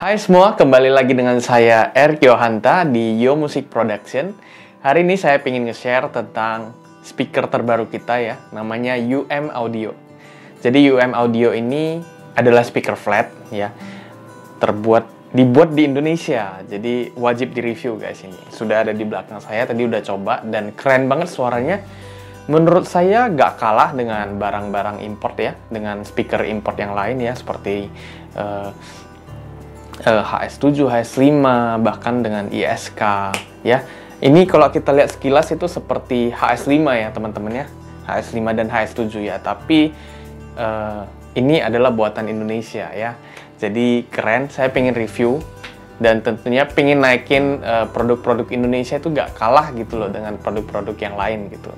Hai semua, kembali lagi dengan saya Eric Yohanta di Yo Music Production. Hari ini saya ingin nge-share tentang speaker terbaru kita ya, namanya UM Audio. Jadi UM Audio ini adalah speaker flat ya, terbuat dibuat di Indonesia. Jadi wajib di review guys ini. Sudah ada di belakang saya, tadi udah coba dan keren banget suaranya. Menurut saya gak kalah dengan barang-barang import ya, dengan speaker import yang lain ya, seperti uh, uh, HS7, HS5, bahkan dengan ISK ya. Ini kalau kita lihat sekilas itu seperti HS5 ya teman-teman ya. HS5 dan HS7 ya, tapi uh, ini adalah buatan Indonesia ya. Jadi keren, saya pengen review dan tentunya pengen naikin produk produk-produk Indonesia itu gak kalah gitu loh dengan produk-produk yang lain gitu.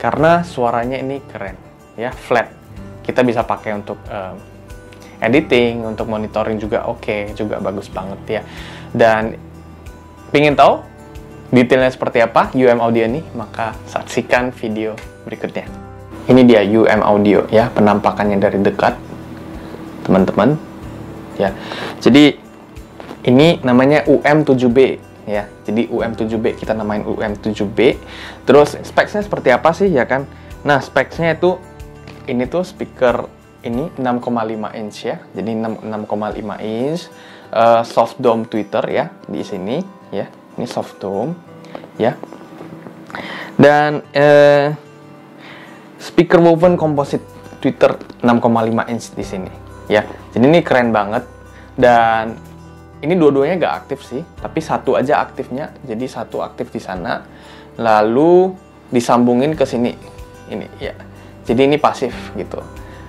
Karena suaranya ini keren ya, flat. Kita bisa pakai untuk uh, editing, untuk monitoring juga oke, okay, juga bagus banget ya. Dan ingin tahu detailnya seperti apa UM Audio ini? Maka saksikan video berikutnya. Ini dia UM Audio ya, penampakannya dari dekat, teman-teman. Ya, jadi ini namanya UM7B ya. Jadi UM7B kita namain UM7B. Terus speknya seperti apa sih ya kan? Nah, speknya itu ini tuh speaker ini 6,5 inch ya. Jadi 6,5 inch uh, soft dome Twitter ya di sini ya. Ini soft dome ya. Dan uh, speaker woven composite Twitter 6,5 inch di sini ya. Jadi ini keren banget dan ini dua-duanya gak aktif sih, tapi satu aja aktifnya. Jadi satu aktif di sana, lalu disambungin ke sini. Ini ya. Jadi ini pasif gitu.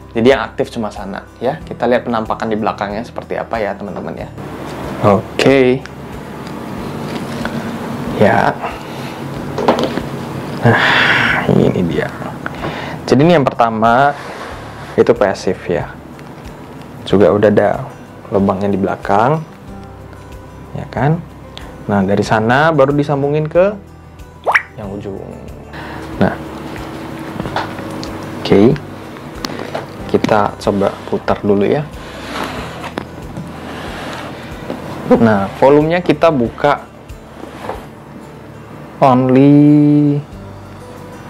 Jadi yang aktif cuma sana ya. Kita lihat penampakan di belakangnya seperti apa ya teman-teman ya. Oke. Okay. Ya. Nah, ini dia. Jadi ini yang pertama itu pasif ya. Juga udah ada lubangnya di belakang. Ya kan? Nah, dari sana baru disambungin ke yang ujung. Nah. Oke. Okay kita coba putar dulu ya. Nah volumenya kita buka only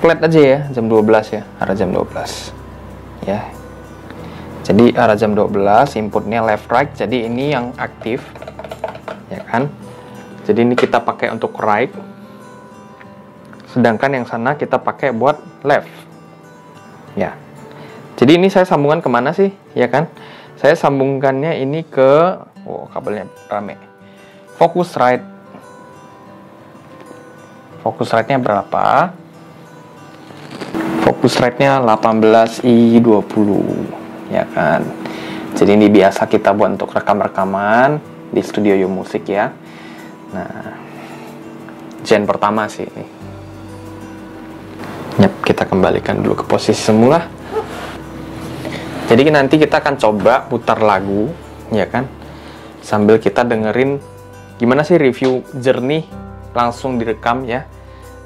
flat aja ya jam 12 ya arah jam 12 ya. Jadi arah jam 12 inputnya left right. Jadi ini yang aktif ya kan? Jadi ini kita pakai untuk right. Sedangkan yang sana kita pakai buat left. Ya jadi ini saya sambungan ke mana sih, ya kan? Saya sambungkannya ini ke, oh kabelnya rame. Focus right. Focus right-nya berapa? Focus rate-nya 18i20, ya kan? Jadi ini biasa kita buat untuk rekam-rekaman di studio Yo Musik ya. Nah, gen pertama sih ini. Yap, kita kembalikan dulu ke posisi semula. Jadi nanti kita akan coba putar lagu, ya kan? Sambil kita dengerin gimana sih review jernih langsung direkam ya.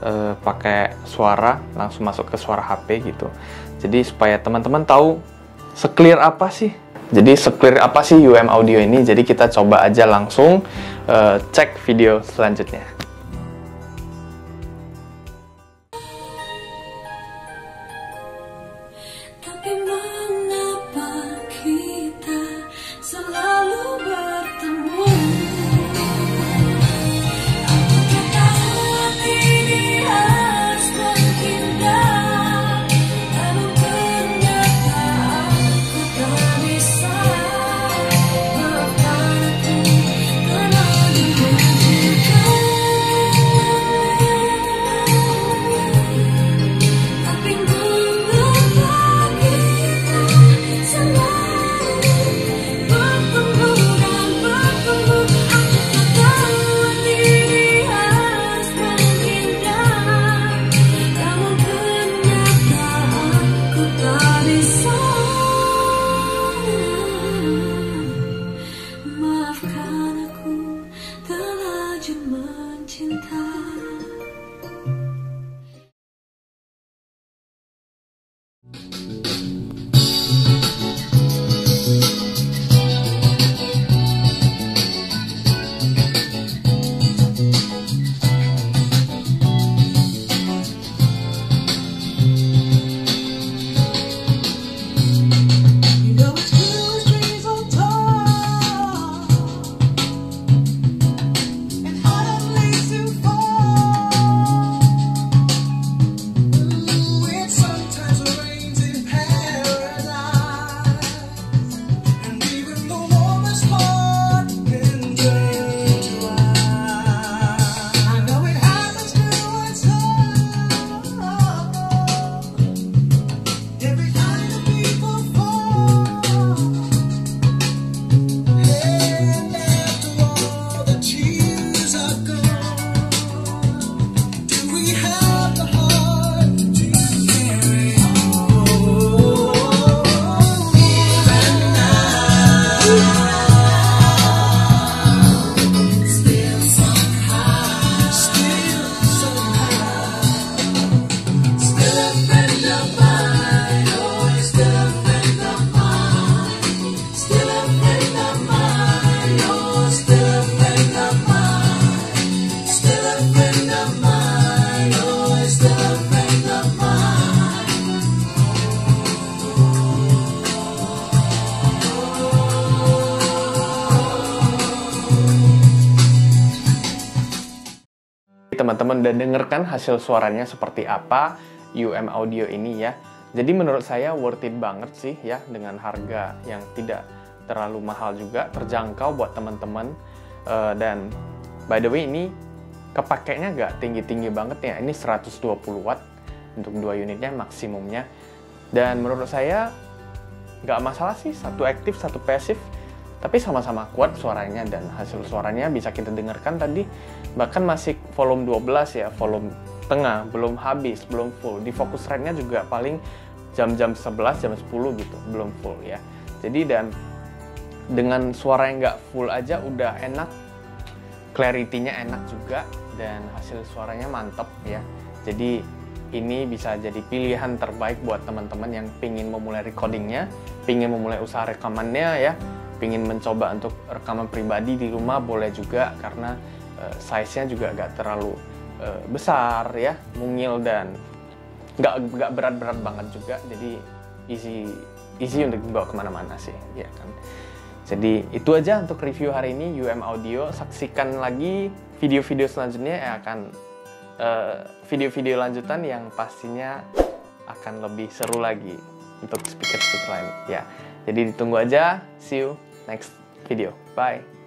E, pakai suara langsung masuk ke suara HP gitu. Jadi supaya teman-teman tahu seclear apa sih jadi seclear apa sih UM audio ini? Jadi kita coba aja langsung uh, cek video selanjutnya. 见他 teman-teman udah dengarkan hasil suaranya seperti apa UM Audio ini ya. Jadi menurut saya worth it banget sih ya dengan harga yang tidak terlalu mahal juga, terjangkau buat teman-teman. Uh, dan by the way ini kepakainya nggak tinggi-tinggi banget ya. Ini 120 watt untuk dua unitnya maksimumnya. Dan menurut saya nggak masalah sih satu aktif satu pasif tapi sama-sama kuat suaranya dan hasil suaranya bisa kita dengarkan tadi bahkan masih volume 12 ya volume tengah belum habis belum full di focus rate-nya juga paling jam-jam 11 jam 10 gitu belum full ya jadi dan dengan suara yang nggak full aja udah enak clarity-nya enak juga dan hasil suaranya mantep ya. Jadi ini bisa jadi pilihan terbaik buat teman-teman yang pingin memulai recordingnya, pingin memulai usaha rekamannya ya, ingin mencoba untuk rekaman pribadi di rumah boleh juga karena uh, size-nya juga agak terlalu uh, besar ya, mungil dan nggak nggak berat-berat banget juga, jadi easy easy untuk dibawa ke mana-mana sih, ya kan. Jadi itu aja untuk review hari ini UM Audio. Saksikan lagi video-video selanjutnya yang akan eh, video-video uh, lanjutan yang pastinya akan lebih seru lagi untuk speaker-speaker lain ya. Jadi ditunggu aja. See you next video. Bye.